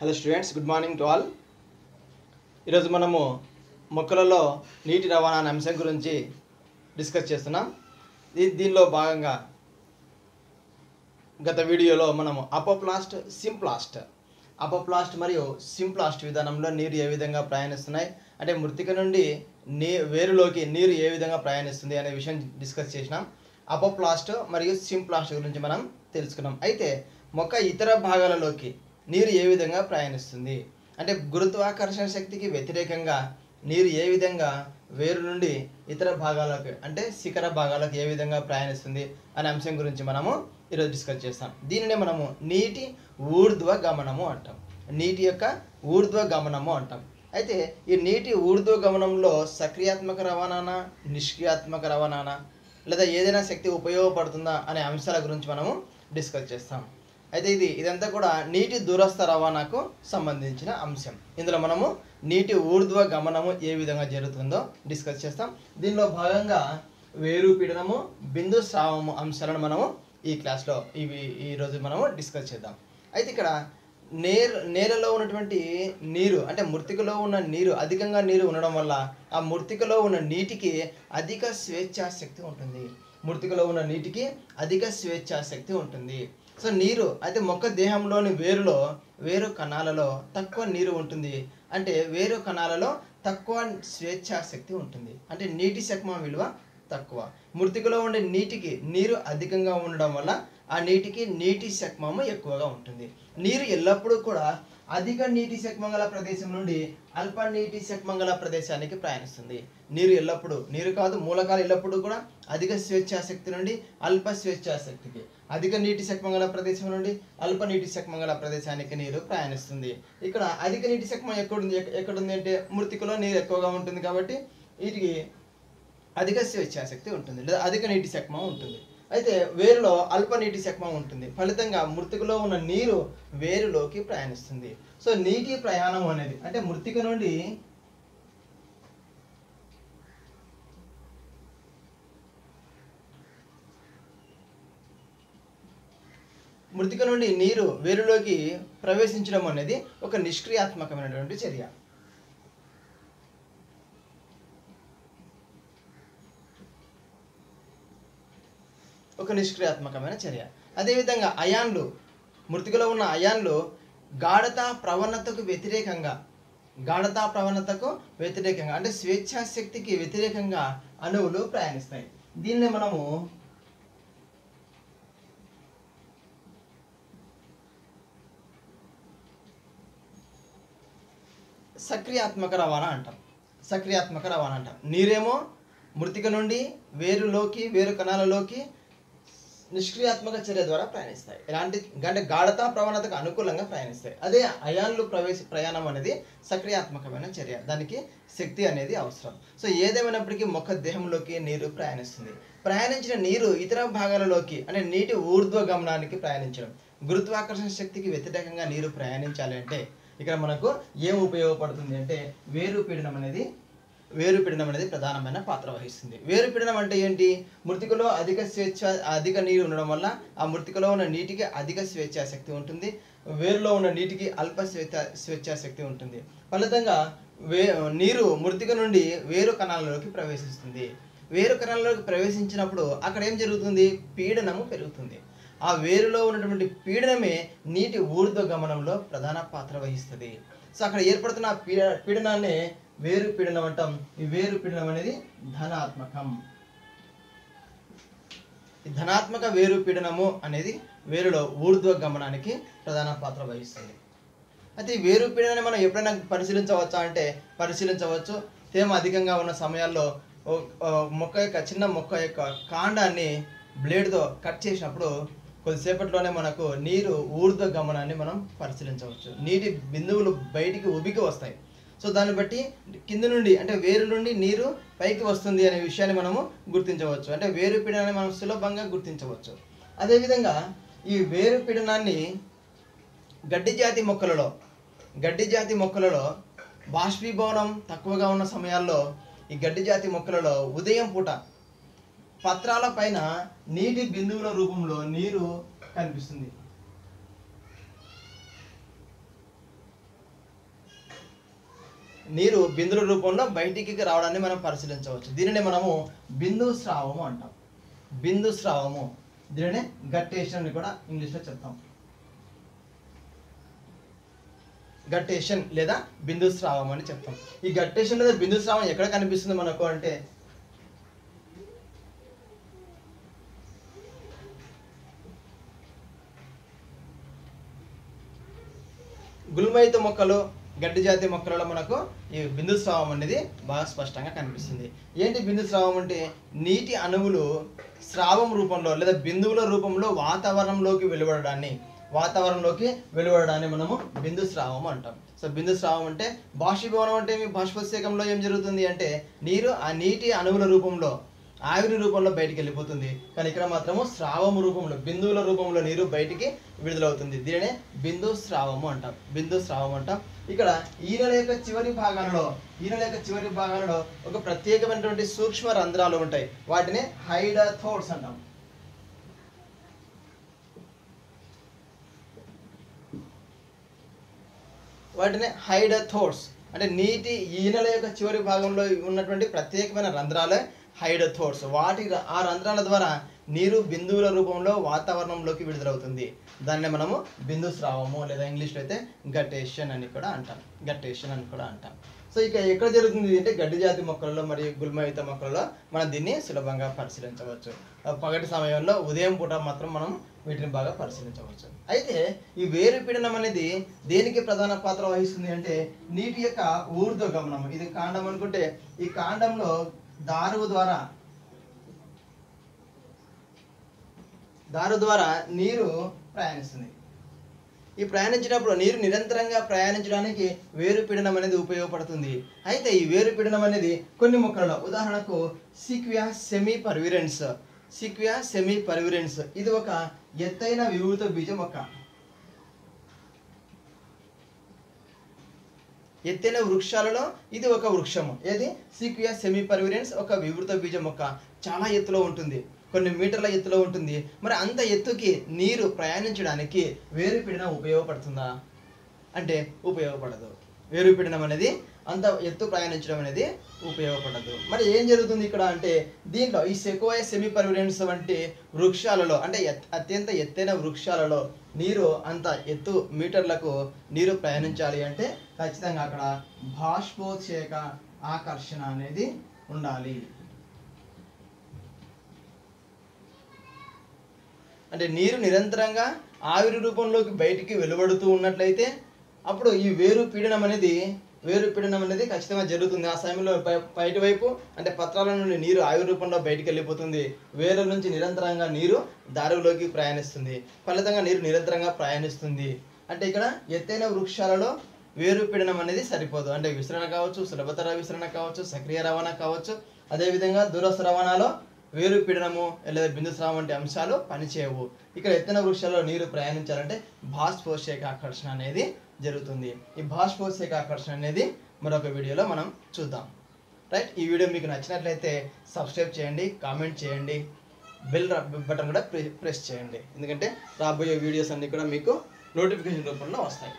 Hello students good morning to all ఈరోజు మనము మొక్కలలో నీటి రవాణా అనే అంశం గురించి డిస్కస్ చేస్తున్నాం. దీ దీనిలో భాగంగా గత వీడియోలో మనము అపోప్లాస్ట్ సింప్లాస్ట్ అపోప్లాస్ట్ మరియు సింప్లాస్ట్ విధానంలో నీరు ఏ విధంగా ప్రయాణిస్తున్నాయి? అంటే మృతిక నుండి నీ వేరులోకి నీరు ఏ విధంగా ప్రయాణిస్తుంది అనే విషయం డిస్కస్ చేసినాం. అపోప్లాస్ట్ మరియు సింప్లాస్ట్ గురించి మనం తెలుసుకున్నాం. అయితే మొక్క ఇతర భాగాలలోకి నీరు ఏ విధంగా ప్రయాణిస్తుంది? అంటే గురుత్వాకర్షణ శక్తికి వ్యతిరేకంగా నీరు ఏ విధంగా వేరు నుండి ఇతర భాగాలకు అంటే శిఖర భాగాలకు ఏ విధంగా ప్రయాణిస్తుంది అనే అంశం గురించి మనము ఈరోజు డిస్కస్ చేస్తాం. దీనినే మనము నీటి ఊర్ధ్వ గమనము అంటాం. నీటి యొక్క ఊర్ధ్వ గమనము అంటాం. అయితే ఈ నీటి ఊర్ధ్వ గమనంలో సక్రియాత్మక రవాణానా నిష్క్రియాత్మక రవాణానా లేదా ఏదైనా శక్తి ఉపయోగపడుతుందా అనే అంశాల గురించి మనము డిస్కస్ చేస్తాం. అయితే ఇది ఇదంతా కూడా నీటి దూరస్థ రవాణాకు సంబంధించిన అంశం. ఇందులో మనము నీటి ఊర్ధ్వ గమనము ఏ విధంగా జరుగుతుందో డిస్కస్ చేస్తాం. దీనిలో భాగంగా వేరు పీడనము బిందు స్రావము అంశాలను మనము ఈ క్లాస్లో ఇవి ఈరోజు మనము డిస్కస్ చేద్దాం. అయితే ఇక్కడ నేర్ నేలలో ఉన్నటువంటి నీరు అంటే మృతికలో ఉన్న నీరు అధికంగా నీరు ఉండడం వల్ల ఆ మృతికలో ఉన్న నీటికి అధిక స్వేచ్ఛాశక్తి ఉంటుంది. మృతికలో ఉన్న నీటికి అధిక స్వేచ్ఛాశక్తి ఉంటుంది. సో నీరు అయితే మొక్క దేహంలోని వేరులో వేరు కణాలలో తక్కువ నీరు ఉంటుంది. అంటే వేరు కణాలలో తక్కువ స్వేచ్ఛా శక్తి ఉంటుంది. అంటే నీటి శక్మం విలువ తక్కువ. మృతికలో ఉండే నీటికి నీరు అధికంగా ఉండడం వల్ల ఆ నీటికి నీటి శక్మము ఎక్కువగా ఉంటుంది. నీరు ఎల్లప్పుడూ కూడా అధిక నీటి శక్మం గల ప్రదేశం నుండి అల్ప నీటి శక్మం గల ప్రదేశానికి ప్రయాణిస్తుంది. నీరు ఎల్లప్పుడూ నీరు కాదు మూలకాలు ఎల్లప్పుడూ కూడా అధిక స్వేచ్ఛాశక్తి నుండి అల్ప స్వేచ్ఛాశక్తికి అధిక నీటి శక్మం గల ప్రదేశం నుండి అల్ప నీటి శక్మం గల ప్రదేశానికి నీరు ప్రయాణిస్తుంది. ఇక్కడ అధిక నీటి శక్మం ఎక్కడుంది? ఎక్కడుంది అంటే మృతికలో నీరు ఎక్కువగా ఉంటుంది కాబట్టి వీటికి అధిక స్వేచ్ఛాశక్తి ఉంటుంది లేదా అధిక నీటి శక్మం ఉంటుంది. అయితే వేరులో అల్ప నీటి శక్మం ఉంటుంది. ఫలితంగా మృతికలో ఉన్న నీరు వేరులోకి ప్రయాణిస్తుంది. సో నీటి ప్రయాణం అనేది అంటే మృతిక నుండి మృతిక నుండి నీరు వేరులోకి ప్రవేశించడం అనేది ఒక నిష్క్రియాత్మకమైనటువంటి చర్య. ఒక నిష్క్రియాత్మకమైన చర్య. అదేవిధంగా అయాన్లు మృతికలో ఉన్న అయాన్లు గాఢత ప్రవణతకు వ్యతిరేకంగా గాఢత ప్రవణతకు వ్యతిరేకంగా అంటే స్వేచ్ఛా శక్తికి వ్యతిరేకంగా అణువులు ప్రయాణిస్తాయి. దీన్ని మనము సక్రియాత్మక రవాణా అంటాం సక్రియాత్మక రవాణా అంటాం నీరేమో మృతిక నుండి వేరులోకి వేరు కణాలలోకి నిష్క్రియాత్మక చర్య ద్వారా ప్రయాణిస్తాయి. ఎలాంటి అంటే గాఢత ప్రవణతకు అనుకూలంగా ప్రయాణిస్తాయి. అదే అయాన్లు ప్రవేశ ప్రయాణం అనేది సక్రియాత్మకమైన చర్య. దానికి శక్తి అనేది అవసరం. సో ఏదేమైనప్పటికీ మొక్క దేహంలోకి నీరు ప్రయాణిస్తుంది. ప్రయాణించిన నీరు ఇతర భాగాలలోకి అంటే నీటి ఊర్ధ్వగమనానికి ప్రయాణించడం. గురుత్వాకర్షణ శక్తికి వ్యతిరేకంగా నీరు ప్రయాణించాలి అంటే ఇక్కడ మనకు ఏం ఉపయోగపడుతుంది అంటే వేరు పీడనం అనేది వేరు పీడనం అనేది ప్రధానమైన పాత్ర వహిస్తుంది. వేరు పీడనం అంటే ఏంటి? మృతికలో అధిక స్వేచ్ఛ అధిక నీరు ఉండడం వల్ల ఆ మృతికలో ఉన్న నీటికి అధిక స్వేచ్ఛాశక్తి ఉంటుంది. వేరులో ఉన్న నీటికి అల్ప స్వేచ్ఛ స్వేచ్ఛాశక్తి ఉంటుంది. ఫలితంగా వే నీరు మృతిక నుండి వేరు కణాలలోకి ప్రవేశిస్తుంది. వేరు కణాలలోకి ప్రవేశించినప్పుడు అక్కడ ఏం జరుగుతుంది? పీడనము పెరుగుతుంది. ఆ వేరులో ఉన్నటువంటి పీడనమే నీటి ఊర్ధ్వ గమనంలో ప్రధాన పాత్ర వహిస్తుంది. సో అక్కడ ఏర్పడుతున్న పీడ పీడనాన్ని వేరు పీడనం అంటాం. ఈ వేరు పీడనం అనేది ధనాత్మకం. ఈ ధనాత్మక వేరు పీడనము అనేది వేరులో ఊర్ధ్వ గమనానికి ప్రధాన పాత్ర వహిస్తుంది. అయితే ఈ వేరు పీడనాన్ని మనం ఎప్పుడైనా పరిశీలించవచ్చా అంటే పరిశీలించవచ్చు. తేమ అధికంగా ఉన్న సమయాల్లో మొక్క యొక్క చిన్న మొక్క యొక్క కాండాన్ని బ్లేడ్తో కట్ చేసినప్పుడు కొద్దిసేపట్లోనే మనకు నీరు ఊర్ధ్వ గమనాన్ని మనం పరిశీలించవచ్చు. నీటి బిందువులు బయటికి ఉబికి వస్తాయి. సో దాన్ని బట్టి కింద నుండి అంటే వేరు నుండి నీరు పైకి వస్తుంది అనే విషయాన్ని మనము గుర్తించవచ్చు. అంటే వేరు పీడనాన్ని మనం సులభంగా గుర్తించవచ్చు. అదేవిధంగా ఈ వేరు పీడనాన్ని గడ్డి జాతి మొక్కలలో గడ్డి జాతి మొక్కలలో బాష్పీభవనం తక్కువగా ఉన్న సమయాల్లో ఈ గడ్డి జాతి మొక్కలలో ఉదయం పూట పత్రాల పైన నీటి బిందువుల రూపంలో నీరు కనిపిస్తుంది. నీరు బిందుల రూపంలో బయటికి రావడాన్ని మనం పరిశీలించవచ్చు. దీనిని మనము బిందు స్రావము అంటాం. బిందు స్రావము. దీనిని గట్టేషన్ అని కూడా ఇంగ్లీష్లో చెప్తాం. గట్టేషన్ లేదా బిందు స్రావం అని చెప్తాం. ఈ గట్టేషన్ లేదా బిందు స్రావం ఎక్కడ కనిపిస్తుంది మనకు అంటే గుల్మైత మొక్కలు గడ్డి జాతి మొక్కలలో మనకు ఈ బిందు స్రావం అనేది బాగా స్పష్టంగా కనిపిస్తుంది. ఏంటి బిందు స్రావం అంటే? నీటి అణువులు స్రావం రూపంలో లేదా బిందువుల రూపంలో వాతావరణంలోకి వెలువడడాన్ని వాతావరణంలోకి వెలువడడాన్ని మనము బిందు స్రావం అంటాం. సో బిందు స్రావం అంటే బాష్పీభవనం అంటే మీ బాష్పోత్సేకంలో ఏం జరుగుతుంది అంటే నీరు ఆ నీటి అణువుల రూపంలో ఆవిరి రూపంలో బయటికి వెళ్ళిపోతుంది. కానీ ఇక్కడ మాత్రము స్రావము రూపంలో బిందువుల రూపంలో నీరు బయటికి విడుదలవుతుంది. దీనినే బిందు స్రావము అంటాం. బిందు స్రావం అంటాం. ఇక్కడ ఈనల యొక్క చివరి భాగాలలో ఈనల యొక్క చివరి భాగాలలో ఒక ప్రత్యేకమైనటువంటి సూక్ష్మ రంధ్రాలు ఉంటాయి. వాటిని హైడథోడ్స్ అంటాం. వాటిని హైడథోడ్స్ అంటే నీటి ఈనల యొక్క చివరి భాగంలో ఉన్నటువంటి ప్రత్యేకమైన రంధ్రాలే హైడథోడ్స్ వాటి ర- ఆ రంధ్రాల ద్వారా నీరు బిందువుల రూపంలో వాతావరణంలోకి విడుదలవుతుంది. దాన్ని మనము బిందు స్రావము లేదా ఇంగ్లీష్లో అయితే గటేషన్ అని కూడా అంటాం. గటేషన్ అని కూడా అంటాం. సో ఇక ఎక్కడ జరుగుతుంది అంటే గడ్డి జాతి మొక్కలలో మరియు గుల్మయుత మొక్కలలో మనం దీన్ని సులభంగా పరిశీలించవచ్చు. పగటి సమయంలో ఉదయం పూట మాత్రం మనం వీటిని బాగా పరిశీలించవచ్చు. అయితే ఈ వేరు పీడనం అనేది దేనికి ప్రధాన పాత్ర వహిస్తుంది అంటే నీటి యొక్క ఊర్ధ్వగమనం. ఇది కాండం అనుకుంటే ఈ కాండంలో దారువు ద్వారా. దారు ద్వారా నీరు ప్రయాణిస్తుంది. ఈ ప్రయాణించినప్పుడు నీరు నిరంతరంగా ప్రయాణించడానికి వేరు పీడనం అనేది ఉపయోగపడుతుంది. అయితే ఈ వేరు పీడనం అనేది కొన్ని మొక్కలలో ఉదాహరణకు సిక్వియా సెమీ పర్విరెన్స్ సిక్వియా సెమీ పర్విరెన్స్ ఇది ఒక ఎత్తైన వివృత బీజ మొక్క. ఎత్తైన వృక్షాలలో ఇది ఒక వృక్షము. ఏది? సీక్వియా సెమీ పర్విరెన్స్ ఒక వివృత బీజ మొక్క చాలా ఎత్తులో ఉంటుంది. కొన్ని మీటర్ల ఎత్తులో ఉంటుంది. మరి అంత ఎత్తుకి నీరు ప్రయాణించడానికి వేరు పీడనం ఉపయోగపడుతుందా? అంటే ఉపయోగపడదు. వేరు అనేది అంత ఎత్తు ప్రయాణించడం అనేది ఉపయోగపడదు. మరి ఏం జరుగుతుంది ఇక్కడ అంటే దీంట్లో ఈ సెకోయ సెమీ పర్విడెన్స్ వంటి వృక్షాలలో అంటే అత్యంత ఎత్తైన వృక్షాలలో నీరు అంత ఎత్తు మీటర్లకు నీరు ప్రయాణించాలి అంటే ఖచ్చితంగా అక్కడ బాష్పోత్సేక ఆకర్షణ అనేది ఉండాలి. అంటే నీరు నిరంతరంగా ఆవిరి రూపంలోకి బయటికి వెలువడుతూ ఉన్నట్లయితే అప్పుడు ఈ వేరు పీడనం అనేది వేరు పీడనం అనేది ఖచ్చితంగా జరుగుతుంది. ఆ సమయంలో బయట వైపు అంటే పత్రాల నుండి నీరు ఆవిరి రూపంలో బయటికి వెళ్ళిపోతుంది. వేరు నుంచి నిరంతరంగా నీరు దారులోకి ప్రయాణిస్తుంది. ఫలితంగా నీరు నిరంతరంగా ప్రయాణిస్తుంది. అంటే ఇక్కడ ఎత్తైన వృక్షాలలో వేరు పీడనం అనేది సరిపోదు. అంటే విసరణ కావచ్చు సులభతర విసరణ కావచ్చు సక్రియ రవాణా కావచ్చు. అదేవిధంగా దూరస్థ రవాణాలో వేరు పీడనము లేదా బిందు స్రావం వంటి అంశాలు పనిచేయవు. ఇక్కడ ఎత్తైన వృక్షాలలో నీరు ప్రయాణించాలంటే బాష్పోషేక ఆకర్షణ అనేది జరుగుతుంది. ఈ బాష్పోషేక ఆకర్షణ అనేది మరొక వీడియోలో మనం చూద్దాం. రైట్ ఈ వీడియో మీకు నచ్చినట్లయితే సబ్స్క్రైబ్ చేయండి కామెంట్ చేయండి బెల్ బటన్ కూడా ప్రెస్ చేయండి. ఎందుకంటే రాబోయే వీడియోస్ అన్నీ కూడా మీకు నోటిఫికేషన్ రూపంలో వస్తాయి.